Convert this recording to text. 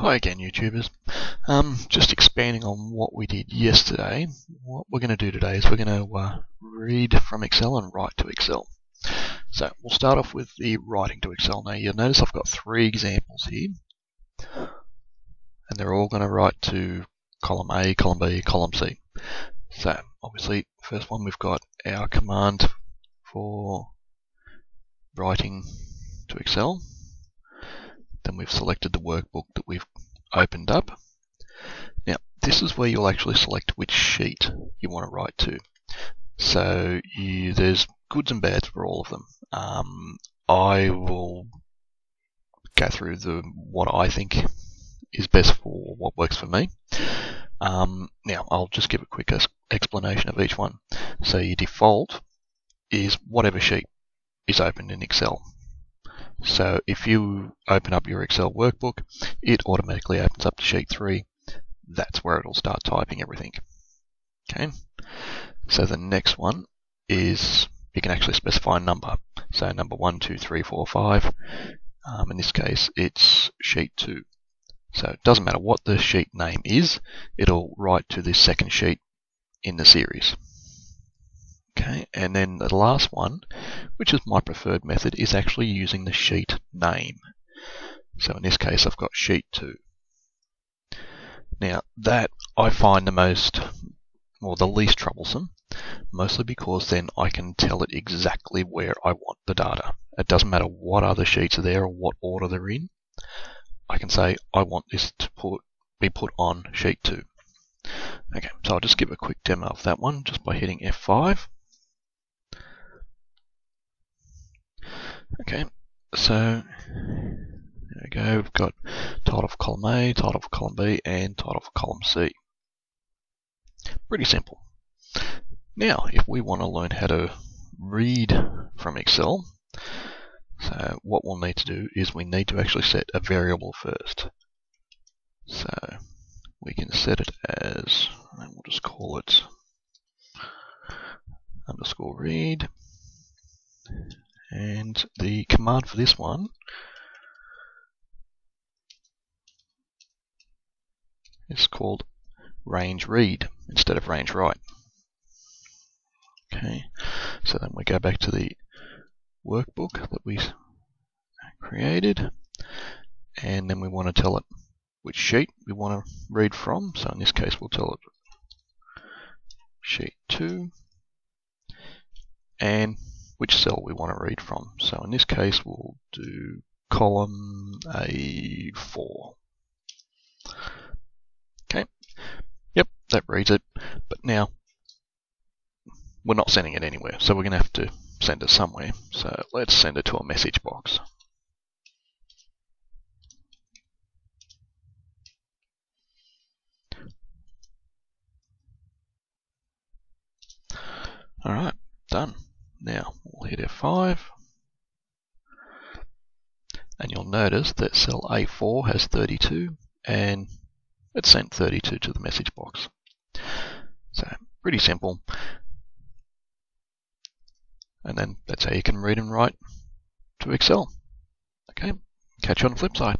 Hi again, YouTubers. Um, just expanding on what we did yesterday, what we're going to do today is we're going to uh, read from Excel and write to Excel. So we'll start off with the writing to Excel. Now you'll notice I've got three examples here, and they're all going to write to column A, column B, column C. So obviously, first one we've got our command for writing to Excel. Then we've selected the workbook that we've opened up. Now, this is where you'll actually select which sheet you want to write to. So you, there's goods and bads for all of them. Um, I will go through the what I think is best for what works for me. Um, now, I'll just give a quick explanation of each one. So your default is whatever sheet is open in Excel. So if you open up your Excel workbook, it automatically opens up to sheet 3. That's where it'll start typing everything. Okay. So the next one is you can actually specify a number. So number 1, 2, 3, 4, 5. Um, in this case, it's sheet 2. So it doesn't matter what the sheet name is, it'll write to this second sheet in the series. Okay, and then the last one, which is my preferred method, is actually using the sheet name. So in this case, I've got sheet 2. Now, that I find the most, or the least troublesome, mostly because then I can tell it exactly where I want the data. It doesn't matter what other sheets are there or what order they're in. I can say, I want this to put, be put on sheet 2. Okay, so I'll just give a quick demo of that one just by hitting F5. Okay, so there we go. We've got title of column A, title of column B, and title of column C. Pretty simple. Now, if we want to learn how to read from Excel, so what we'll need to do is we need to actually set a variable first. So we can set it as, and we'll just call it underscore read and the command for this one is called range read instead of range write. Okay, so then we go back to the workbook that we created and then we want to tell it which sheet we want to read from. So in this case we'll tell it sheet 2 and which cell we want to read from. So in this case, we'll do column A4. Okay. Yep, that reads it. But now, we're not sending it anywhere, so we're going to have to send it somewhere. So let's send it to a message box. Alright, done. Now we'll hit F5 and you'll notice that cell A4 has 32 and it sent 32 to the message box. So pretty simple. And then that's how you can read and write to Excel. Okay, catch you on the flip side.